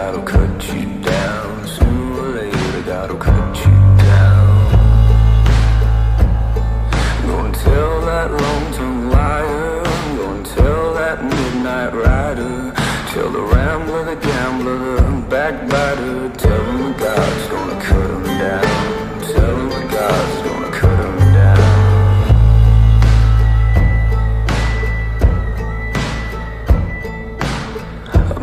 that'll cut you down. Sooner or later, that'll cut you down. Go and tell that lonesome liar. Go and tell that midnight rider. Tell the rambler, the gambler, the backbiter. Tell him God's gonna cut him down. Tell him God's gonna cut him down.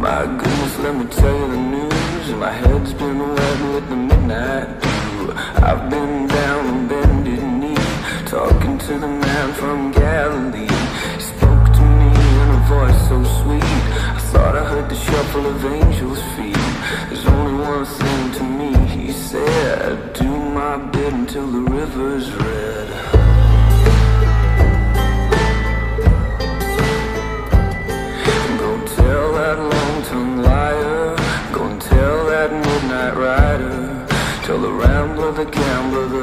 My God let me tell you the news. My head's been wet with the midnight dew I've been down on bended knee Talking to the man from Galilee. He spoke to me in a voice so sweet. I thought I heard the shuffle of angels' feet. There's only one thing to me, he said. Do my bit until the river's red.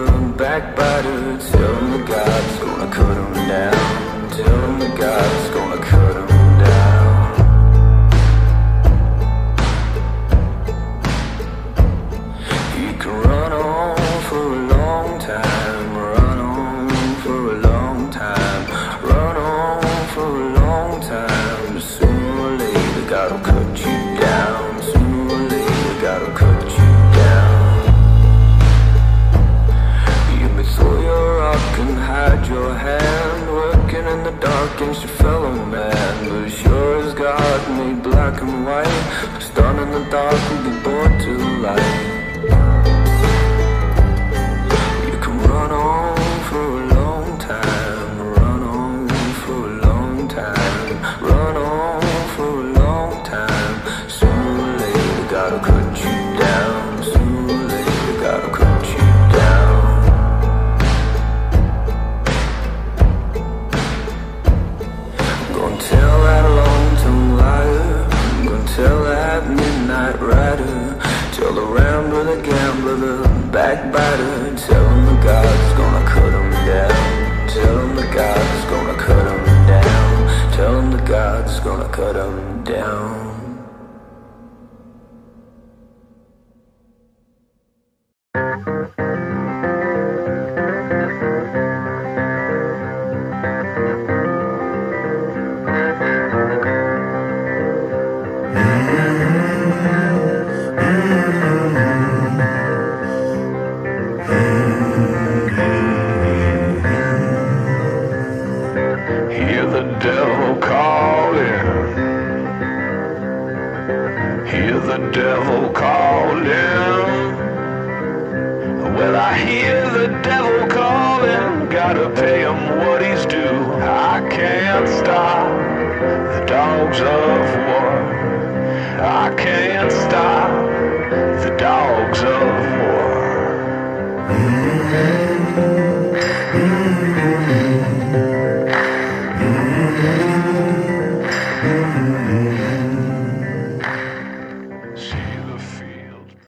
The backbiter. Tell him the God's gonna cut him down. Tell him the God's gonna cut him down. He can run on for a long time, run on for a long time, run on for a long time. Sooner or later, God'll cut you down. Sooner or later, God'll cut God made black and white, start in the dark will be born to light. The gambler, the backbiter. Tell him the God's gonna cut him down. Tell him the God's gonna cut him down. Tell him the God's gonna cut him down. devil calling. Hear the devil calling. Well, I hear the devil calling. Gotta pay him what he's due. I can't stop the dogs of war. I can't stop the dogs of war. Mm-hmm.